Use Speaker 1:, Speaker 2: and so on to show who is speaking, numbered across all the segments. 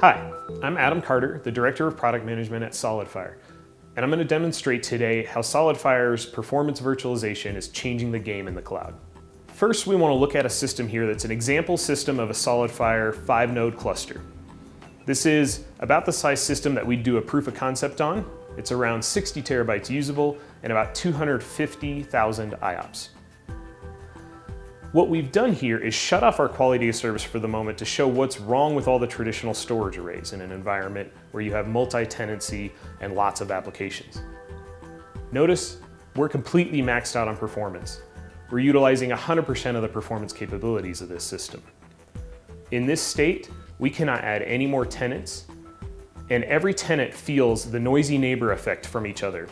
Speaker 1: Hi, I'm Adam Carter, the Director of Product Management at SolidFire, and I'm going to demonstrate today how SolidFire's performance virtualization is changing the game in the cloud. First, we want to look at a system here that's an example system of a SolidFire five node cluster. This is about the size system that we'd do a proof of concept on. It's around 60 terabytes usable and about 250,000 IOPS. What we've done here is shut off our quality of service for the moment to show what's wrong with all the traditional storage arrays in an environment where you have multi-tenancy and lots of applications. Notice we're completely maxed out on performance. We're utilizing 100% of the performance capabilities of this system. In this state, we cannot add any more tenants, and every tenant feels the noisy neighbor effect from each other.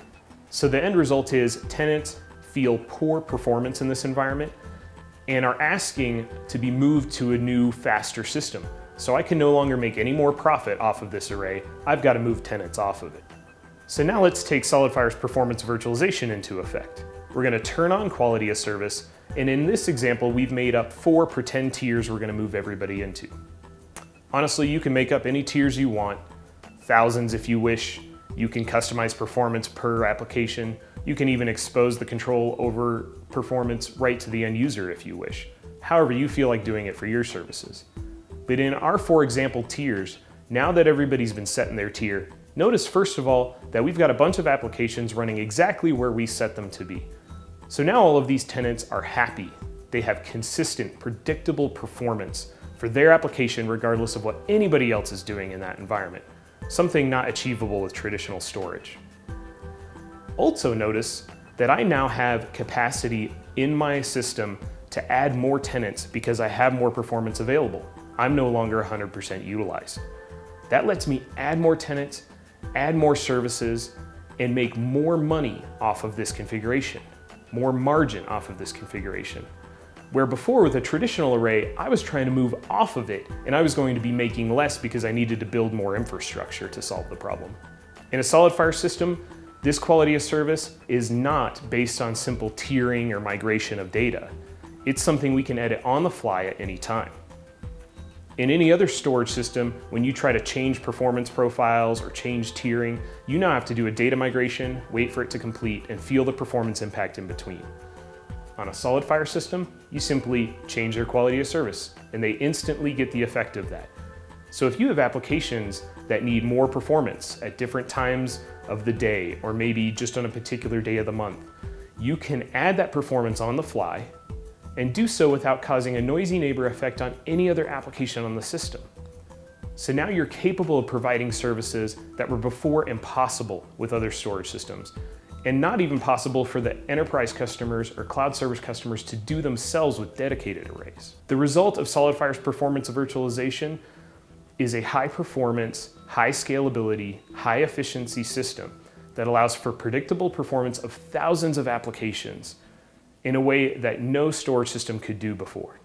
Speaker 1: So the end result is tenants feel poor performance in this environment and are asking to be moved to a new, faster system. So I can no longer make any more profit off of this array. I've got to move tenants off of it. So now let's take SolidFire's performance virtualization into effect. We're going to turn on quality of service, and in this example, we've made up four pretend tiers we're going to move everybody into. Honestly, you can make up any tiers you want, thousands if you wish. You can customize performance per application. You can even expose the control over performance right to the end user if you wish, however you feel like doing it for your services. But in our four example tiers, now that everybody's been set in their tier, notice first of all that we've got a bunch of applications running exactly where we set them to be. So now all of these tenants are happy. They have consistent, predictable performance for their application regardless of what anybody else is doing in that environment, something not achievable with traditional storage. Also notice that I now have capacity in my system to add more tenants because I have more performance available. I'm no longer 100% utilized. That lets me add more tenants, add more services, and make more money off of this configuration, more margin off of this configuration. Where before with a traditional array, I was trying to move off of it and I was going to be making less because I needed to build more infrastructure to solve the problem. In a SolidFire system, this quality of service is not based on simple tiering or migration of data. It's something we can edit on the fly at any time. In any other storage system, when you try to change performance profiles or change tiering, you now have to do a data migration, wait for it to complete, and feel the performance impact in between. On a SolidFire system, you simply change their quality of service, and they instantly get the effect of that. So if you have applications that need more performance at different times of the day, or maybe just on a particular day of the month, you can add that performance on the fly and do so without causing a noisy neighbor effect on any other application on the system. So now you're capable of providing services that were before impossible with other storage systems, and not even possible for the enterprise customers or cloud service customers to do themselves with dedicated arrays. The result of SolidFire's performance of virtualization is a high performance, high scalability, high efficiency system that allows for predictable performance of thousands of applications in a way that no storage system could do before.